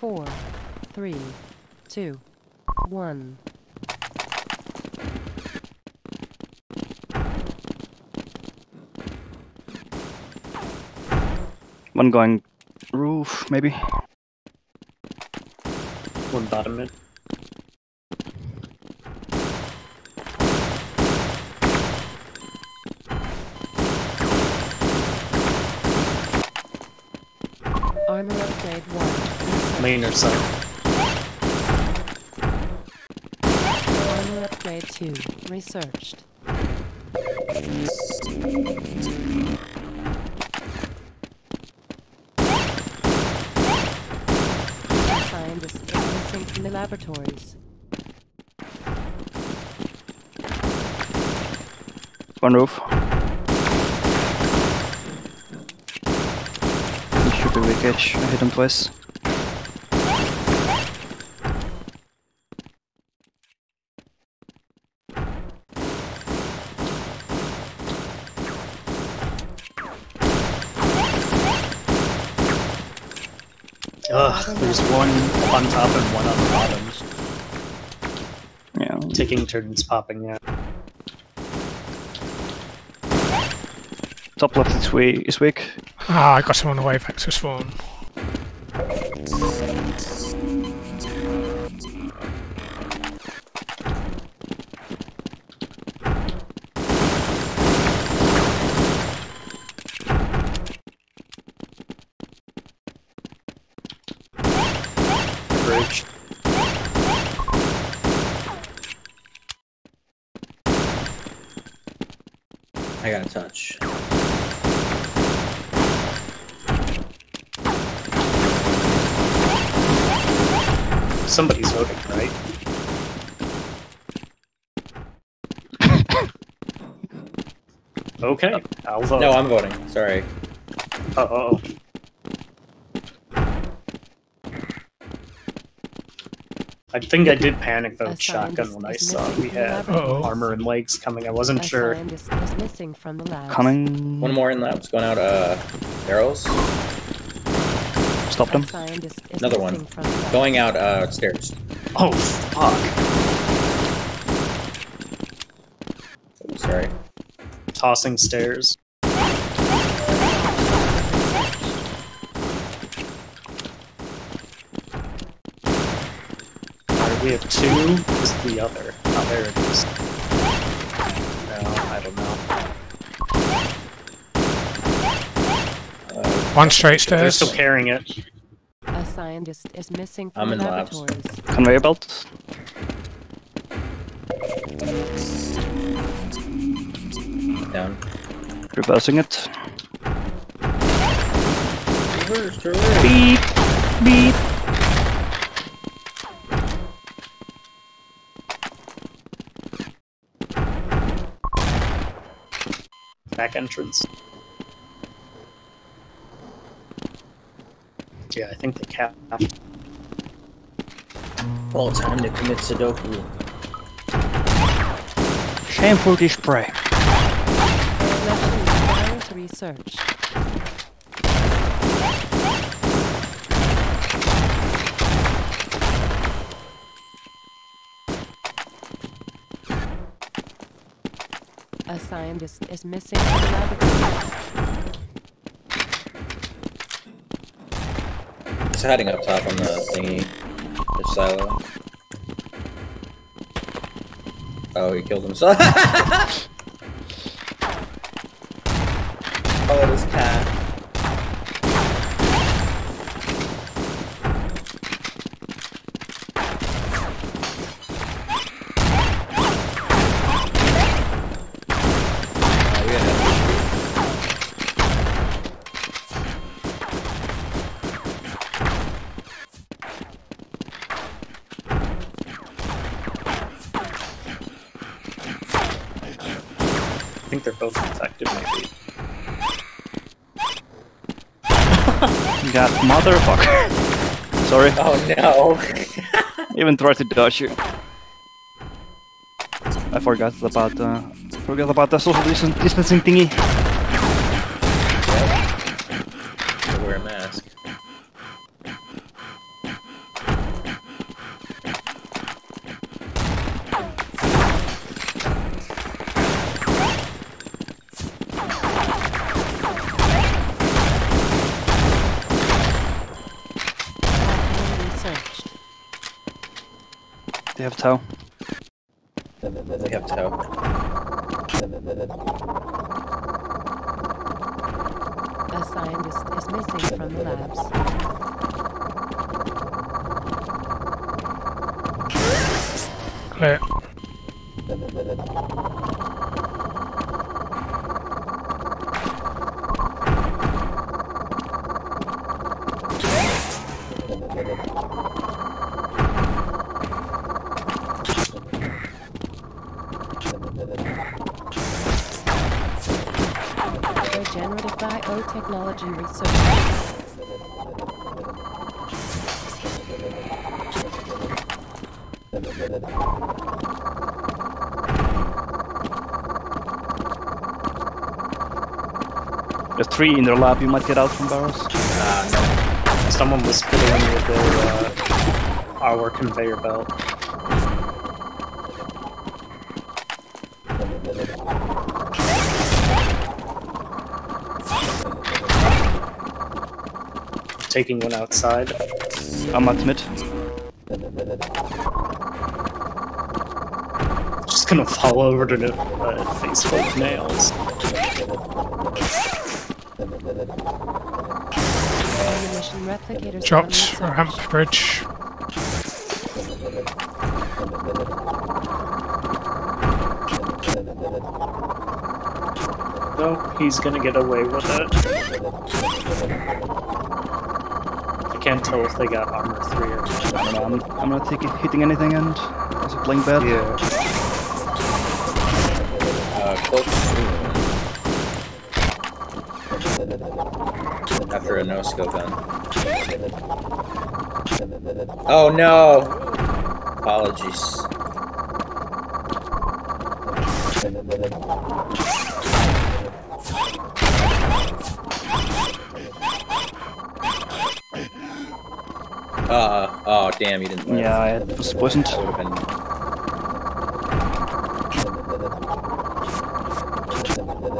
four, three, two, one. One going roof, maybe. One bottom mid. Armor upgrade one. Main or side. Armor upgrade two. Researched. Scientist is missing from the laboratories. One roof. He should be weak edge. I hit him twice. There's one up on top and one on the bottom. Yeah. Taking turns popping, yeah. Top left is weak. Is weak. Ah, I got him on the wave vector spawn. I got a touch. Somebody's voting, right? Okay, I'll vote. No, I'm voting. Sorry. Oh, oh, I think I did panic though vote shotgun when I saw we had Uh-oh. armor and legs coming. I wasn't A sure. scientist is missing from the lab. Coming. One more in labs. Going out, uh, arrows. Stop A them. Another one. missing from the lab. Going out, uh, stairs. Oh, fuck. Oh, sorry. Tossing stairs. We have two. Is the other? Oh, there it is. No, I don't know. Uh, One straight stairs. They're still carrying it. A scientist is missing from I'm the in labs. Conveyor belt. down. Reversing it. Reverse, reverse. Beep. Beep. Back entrance. Yeah, I think the capped. Well, time to commit Sudoku. Shameful display. Collection requires research. A scientist is missing. He's hiding up top on the thingy. The silo. Oh, he killed himself. oh, this cat. Oh, we had a- I think they're both infected, maybe. That motherfucker. Sorry. Oh no! Even tried to dodge you. I forgot about uh, forgot about the social distancing thingy. They have tow. They have tow. Regenerative biotechnology research. There's three in their lab you might get out from barrels. Uh, no. Someone was fiddling with their, uh, our conveyor belt. Taking one outside. I'm at mid. Just gonna fall over to the uh, face full of nails. Ammunition. Dropped. Ramp bridge. No, he's gonna get away with it. I can't tell if they got armor 3 or not. I don't know, I'm, I'm not taking, hitting anything and also playing bad. Yeah. Uh, cloak. After a no scope gun. Oh no! Apologies. Damn, you didn't win. Yeah, I was poisoned. That would have been Genetic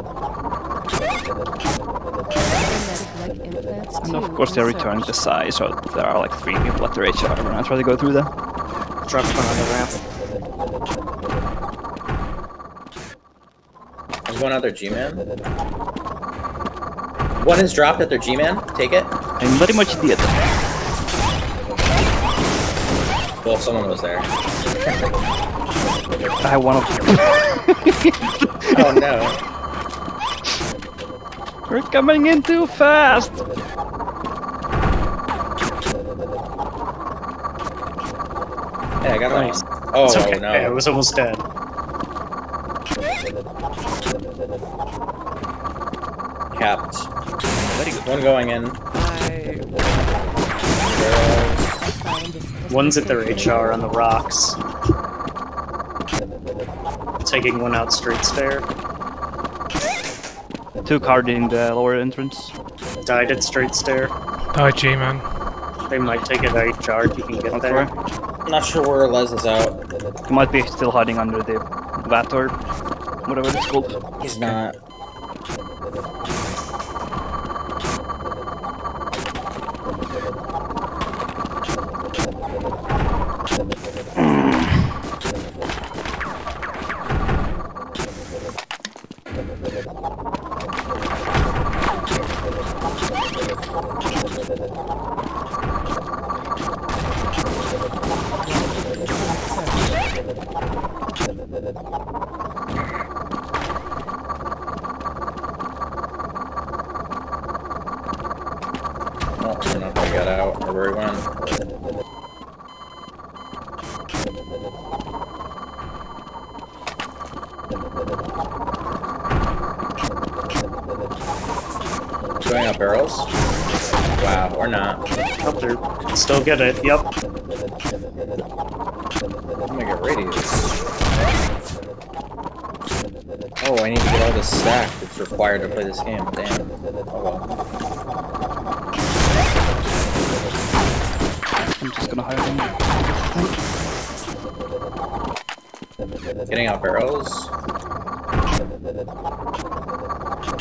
leg implants And of course they're research. returning to Sai, so there are like three people at their HR when I try to go through them. Drop one on the ramp. There's one other G-Man. One is dropped at their G-Man. Take it. I'm very much did. Well, someone was there. I want to. Oh no. We're coming in too fast! Hey, I got Nice. one. Oh It's okay. no. Yeah, it was almost dead. Capped. One going in. A scientist is One's at their HR on the rocks. Taking one out straight stair. Two card in the lower entrance. Died at straight stair. Die G man. They might take it out HR if you can get Not there. sure. Not sure where Les is out. He might be still hiding under the vat or whatever it's called. He's not. I don't know if I got out or where he went. Going up barrels? Wow, or not. Up there. Still get it. Yep. I'm gonna get radius. Oh, I need to get all this stack that's required to play this game. Damn. Oh well. Getting out barrels.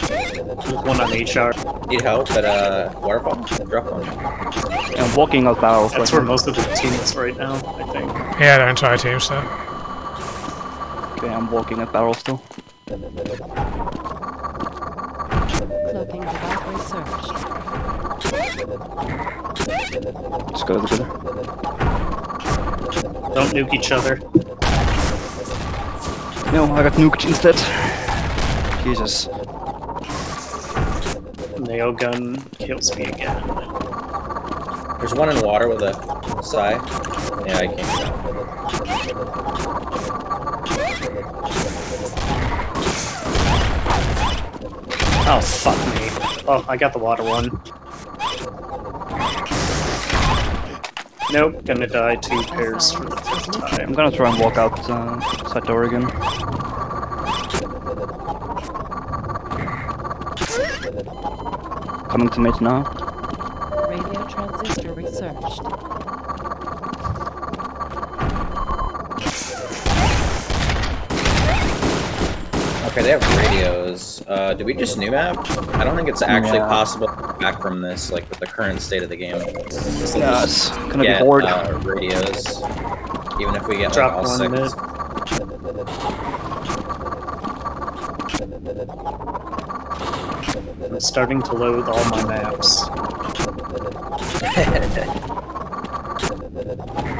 There's one on HR. Need help at a uh, waterfall? Drop one. I'm walking out barrels. That's right where now. most of the team is right now, I think. Yeah, the entire team there. Okay, I'm walking at barrels still. Cloaking device researched. Let's go together. Don't nuke each other. No, I got nuked instead. Jesus. Nail gun kills me again. There's one in water with a sigh. Yeah, I can't. Oh, fuck me. Oh, I got the water one. Nope, gonna die two pairs for the fifth I'm gonna try and walk out uh, side door again. Coming to mate now. Okay, they have radios. Uh, did we just new map? I don't think it's actually Yeah. possible to come back from this, like with the current state of the game. Yeah, it's gonna Get, be hard. Uh, radios. Even if we get like, all six. mid. I'm starting to load all my maps.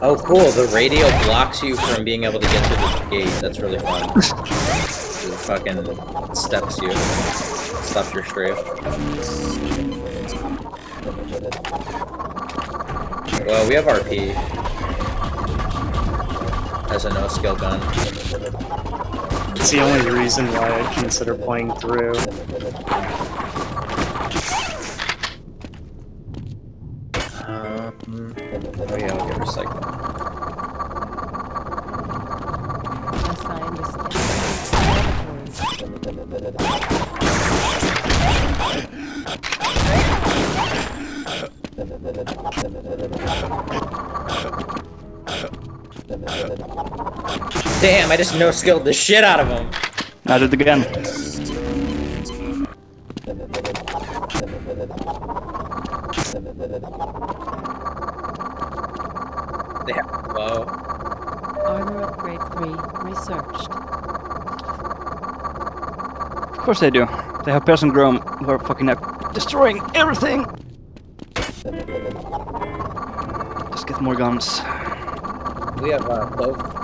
Oh, cool. The radio blocks you from being able to get to the gate. That's really fun. it fucking steps you. Stops your strafe. Well, we have RP. As a no skill gun. It's the only reason why I consider playing through. Damn, I just no skilled the shit out of him. I did it again. Yeah. Whoa. Armor upgrade 3 researched. Of course they do. They have Person Grom who are fucking up destroying everything. Just get more guns. We have uh, cloak.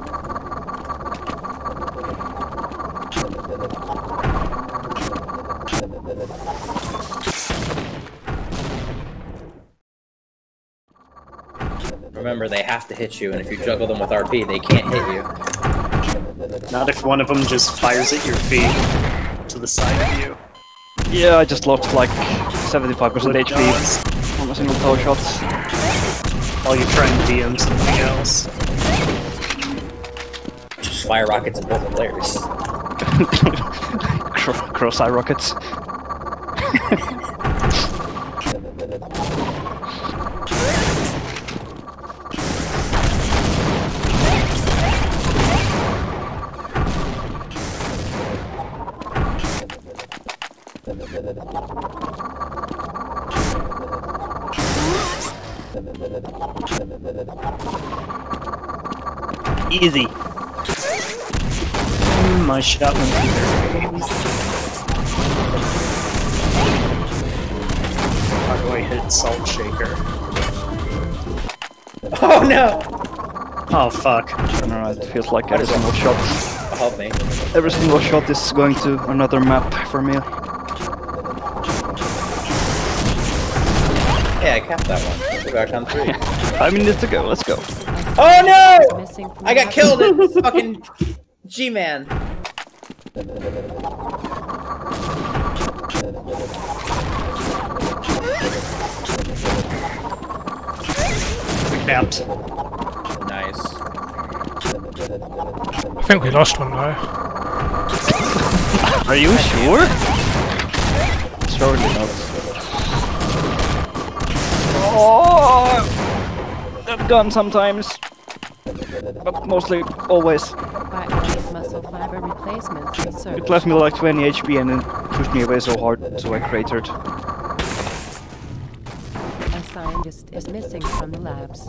Remember, they have to hit you, and if you juggle them with RP, they can't hit you. Not if one of them just fires at your feet to the side of you. Yeah, I just lost like 75% HP dogs from a single power shot. While you try and DM something else. Just fire rockets at both players. Cross eye rockets. Easy. My shot went through. How do I hit Salt Shaker? Oh no! Oh fuck. I don't know, it feels like every single shot. Help me. Every single shot is going to another map for me. Capped that one. We're back on three. Five minutes to go, let's go. Oh no! I got killed at fucking G-Man. Capped. Nice. I think we lost one though. Are you sure? Surely not. Oh, that gun sometimes, but mostly always. Muscle fiber replacements It left me like 20 HP and then pushed me away so hard, so I cratered. A scientist is missing from the labs.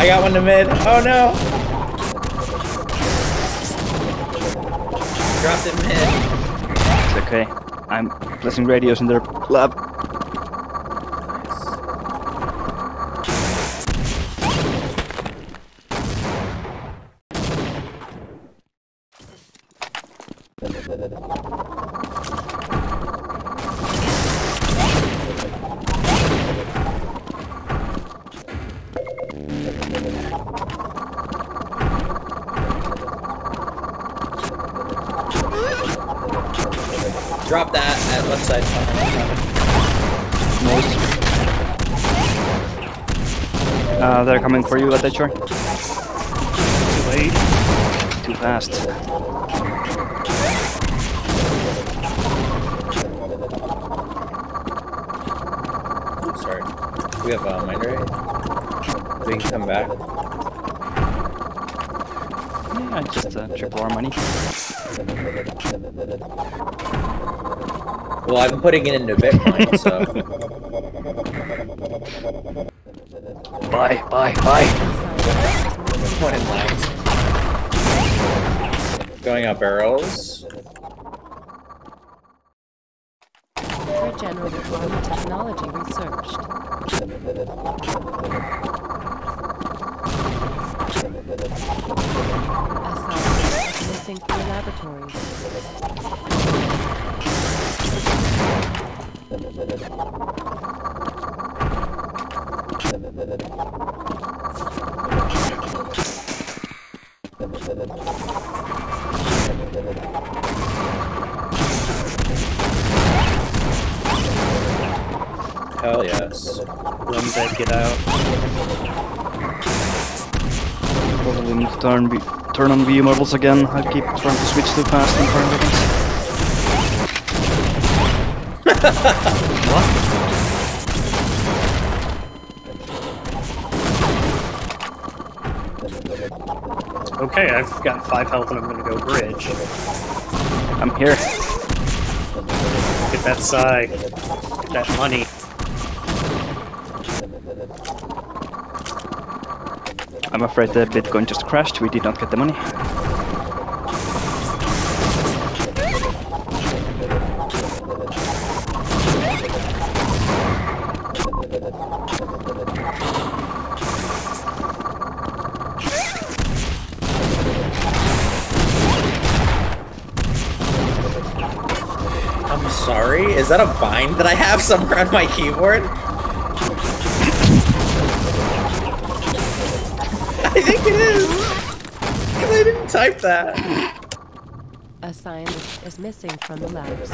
I got one to mid. Oh no! Dropped it mid. It's okay. I'm placing radios in their lab. Drop that at left side. Noise. Uh, they're coming for you at that shore. Too late. Too fast. Sorry. We have uh, mine right. We can come back. Yeah, just uh, triple our money. Well, I'm putting it into Bitcoin, so Bye, bye, bye. one in lines. Going up arrows. Regenerative armor technology researched. A scientist is missing from the laboratories. Hell yes. One dead, get out. Probably need to turn, v turn on view models again. I keep trying to switch too fast in front of it. Okay, I've got five health and I'm gonna go bridge. I'm here. Get that side. Get that money. I'm afraid the Bitcoin just crashed. We did not get the money. I'm sorry. Is that a bind that I have somewhere on my keyboard? Think it is. Because I didn't type that. A scientist is missing from the labs.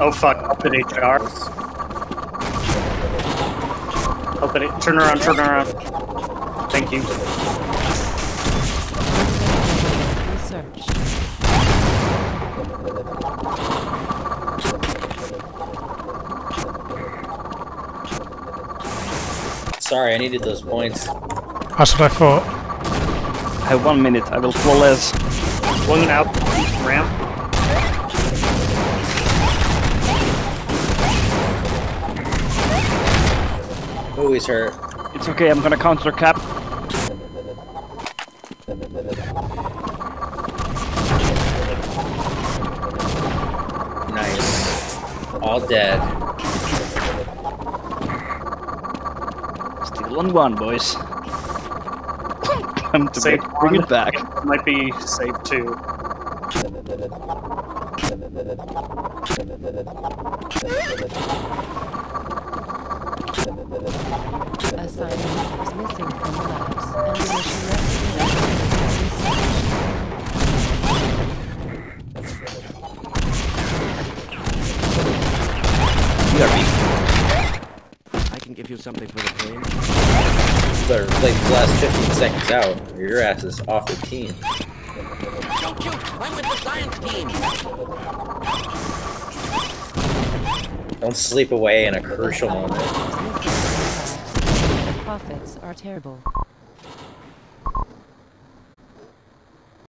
Oh fuck, open HR. Open it. Turn around, turn around. Thank you. Research. Sorry, I needed those points. That's what I thought. I have one minute. I will flawless. One out ramp. Ooh, he's hurt. It's okay. I'm gonna counter cap. Nice. All dead. Still on one, boys. Come to Save bed. Bring one. it back. Might be save two. A scientist is missing from labs. And the mission research. I can give you something for the pain. Better play the last 15 seconds out, or your ass is off the team. Don't shoot! I'm with the science team! Don't sleep away in a crucial moment. scientist is missing from the labs. The profits are terrible.